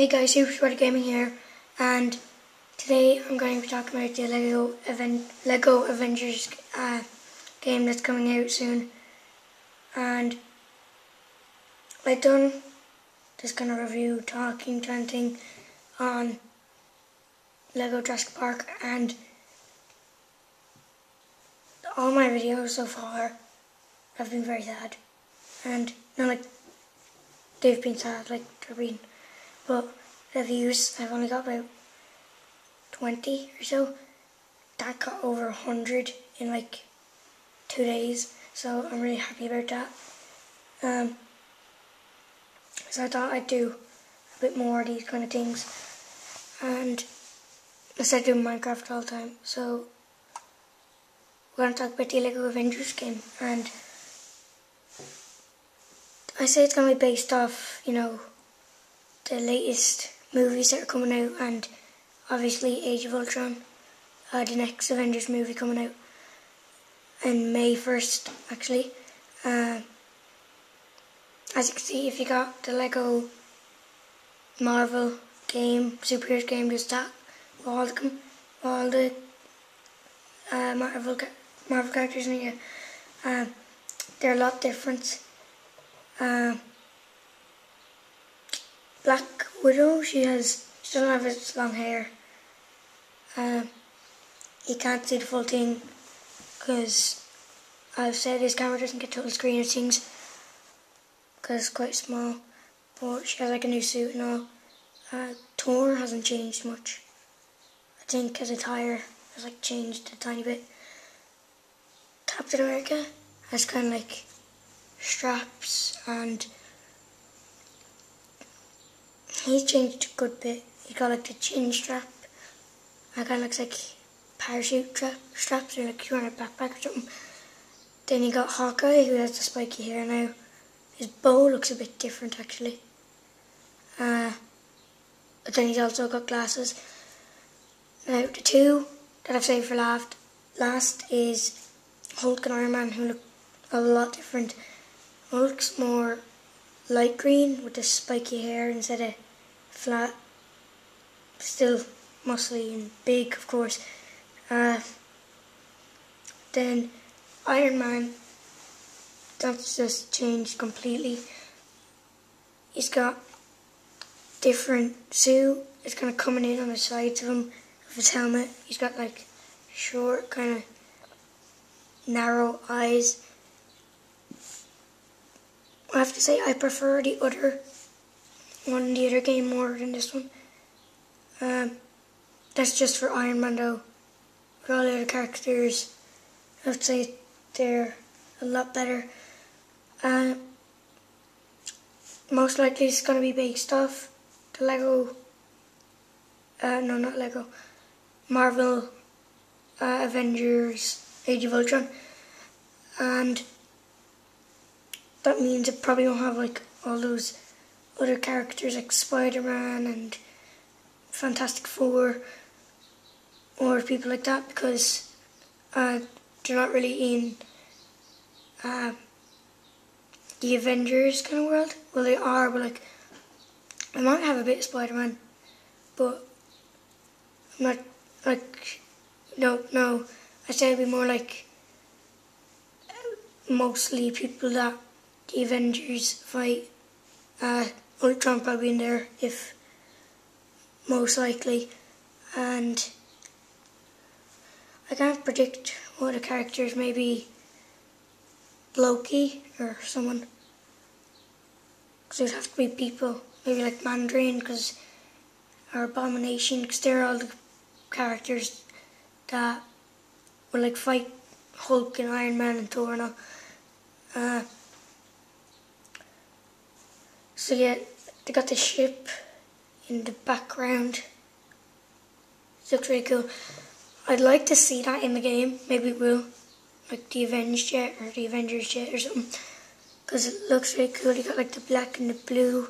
Hey guys, Super Spider Gaming here, and today I'm going to be talking about the Lego Aven Lego Avengers uh, game that's coming out soon. And I've done this kind of review, talking of on Lego Jurassic Park, and all my videos so far have been very sad, and not like they've been sad, like they've been but the views, I've only got about 20 or so. That got over 100 in like two days, so I'm really happy about that. Um, so I thought I'd do a bit more of these kind of things. And instead of doing Minecraft all the time, so we're going to talk about the Lego Avengers game. And I say it's going to be based off, you know, the latest movies that are coming out, and obviously Age of Ultron, uh, the next Avengers movie coming out in May 1st, actually. Uh, as you can see, if you got the Lego Marvel game, superhero game, just that, all the, all the uh, Marvel, Marvel characters in it, uh, they're a lot different. Uh, Black Widow, she has, she doesn't have as long hair. Um, you can't see the full thing because I've said this camera doesn't get total screen of things because it's quite small. But she has like a new suit and all. Uh, Thor hasn't changed much. I think his attire has like changed a tiny bit. Captain America has kind of like straps and He's changed a good bit. He got like the chin strap. I got looks like parachute tra- straps or like you're on a backpack or something. Then you got Hawkeye who has the spiky hair now. His bow looks a bit different actually. Uh, but then he's also got glasses. Now the two that I've saved for last, last is Hulk and Iron Man who look a lot different. Hulk's more light green with the spiky hair instead of flat, still muscly and big, of course. Uh, then Iron Man, that's just changed completely. He's got different suit. It's kind of coming in on the sides of him, of his helmet. He's got like short, kind of narrow eyes. I have to say I prefer the other one the other game more than this one. Um, that's just for Iron Man though. For all the other characters, I would say they're a lot better. Uh, most likely it's going to be based off the Lego, uh, no not Lego, Marvel uh, Avengers Age of Ultron. And that means it probably won't have like all those other characters like Spider-Man and Fantastic Four or people like that because uh, they're not really in uh, the Avengers kind of world. Well, they are, but like I might have a bit of Spider-Man, but I'm not like no no. I said it'd be more like mostly people that the Avengers fight. Uh, Ultron probably in there if most likely and I can't predict what the characters maybe Loki or someone. Because it'd have to be people maybe like Mandarin because or Abomination because they're all the characters that will like fight Hulk and Iron Man and Thor and all. Uh, so yeah, they got the ship in the background. It looks really cool. I'd like to see that in the game. Maybe we'll, like the Avenged jet or the Avengers jet or something. Because it looks really cool. You got like the black and the blue.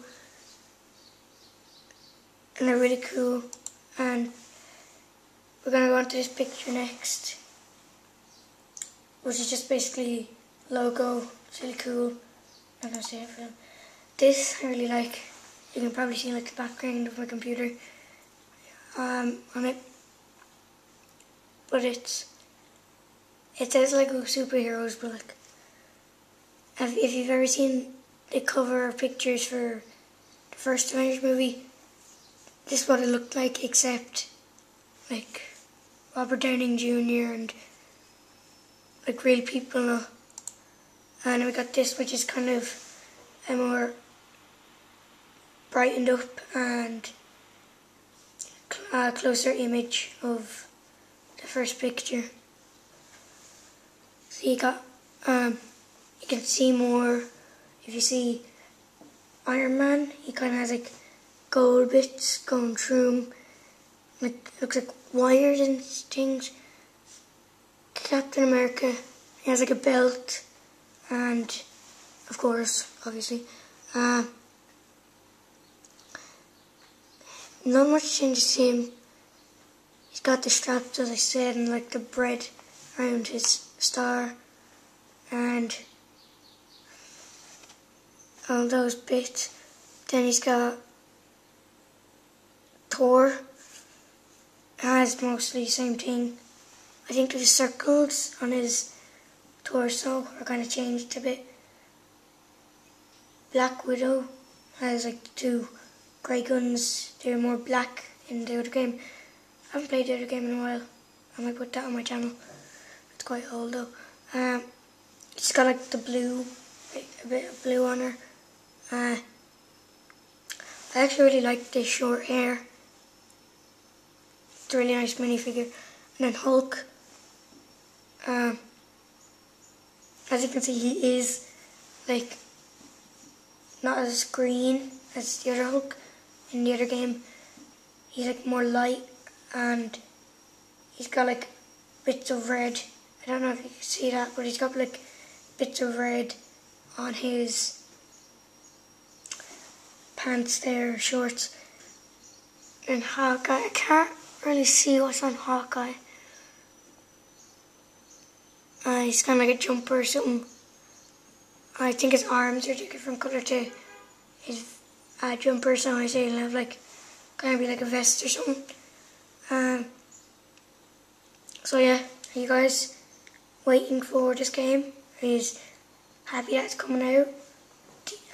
And they're really cool. And we're going to go on to this picture next. Which is just basically logo. It's really cool. I'm going to say it for them. This I really like. You can probably see like the background of my computer um, on it. But it's it says Lego superheroes, but like if, if you've ever seen the cover pictures for the first Avengers movie, this is what it looked like, except like Robert Downing Jr. and like real people. And we got this, which is kind of a more brightened up and a closer image of the first picture. So you got, um, you can see more if you see Iron Man, he kind of has like gold bits going through him, like looks like wires and things. Captain America, he has like a belt, and of course, obviously, uh, not much changes to him. He's got the straps, as I said, and like the bread around his star, and all those bits. Then he's got Thor. Has mostly the same thing. I think the circles on his torso are kind of changed a bit. Black Widow has like two grey guns. They're more black in the other game. I haven't played the other game in a while. I might put that on my channel. It's quite old though. Um, it's got like the blue, a bit of blue on her. Uh, I actually really like this short hair. It's a really nice minifigure. And then Hulk. Um, as you can see, he is like not as green as the other Hulk in the other game. He's like more light and he's got like bits of red. I don't know if you can see that, but he's got like bits of red on his pants there, shorts. And Hawkeye, I can't really see what's on Hawkeye. Uh, he's kind of like a jumper or something. I think his arms are different colour to his uh, jumper, so I say he'll have like, kind of be like a vest or something. Um, so yeah, are you guys waiting for this game? Are you happy that coming out?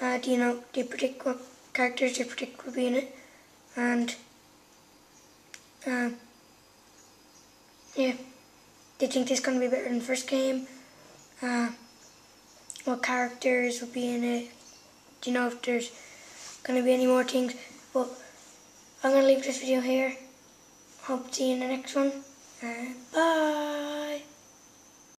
Uh, do you know, do you predict what characters you predict will be in it. And um, yeah, do you think this is going to be better than the first game? Uh, what characters will be in it? Do you know if there's going to be any more things. But I'm going to leave this video here. Hope to see you in the next one. And bye.